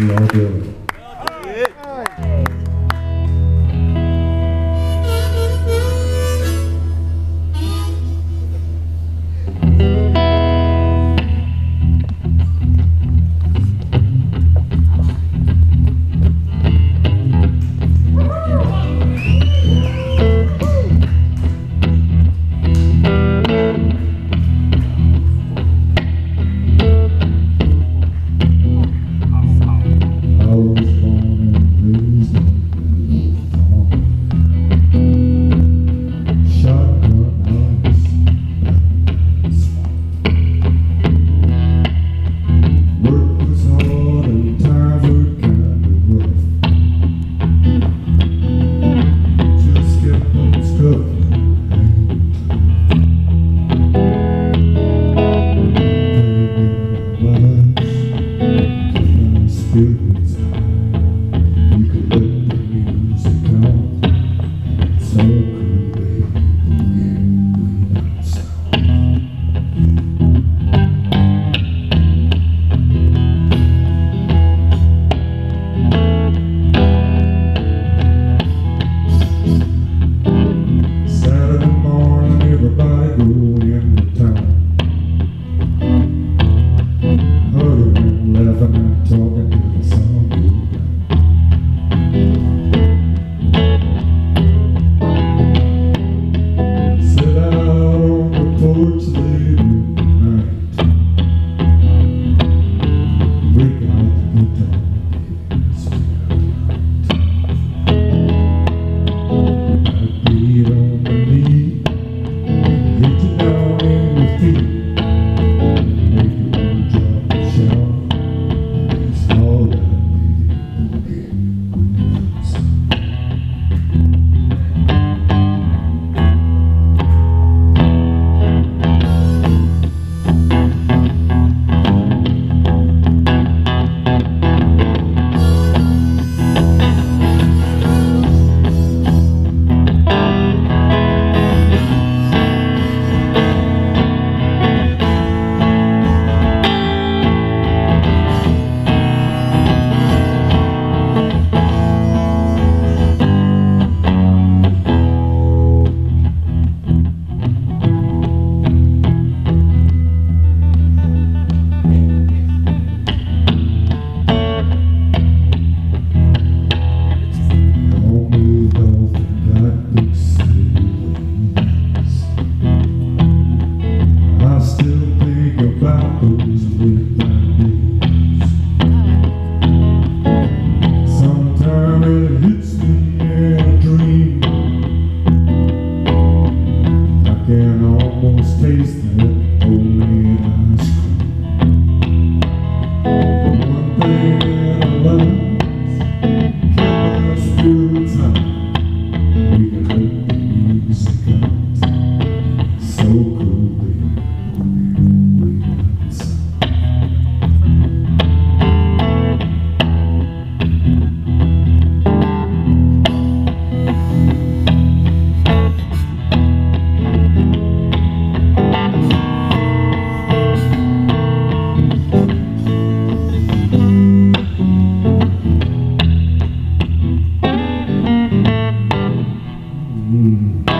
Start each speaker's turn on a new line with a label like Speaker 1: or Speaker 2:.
Speaker 1: 羽毛球 you. Mm.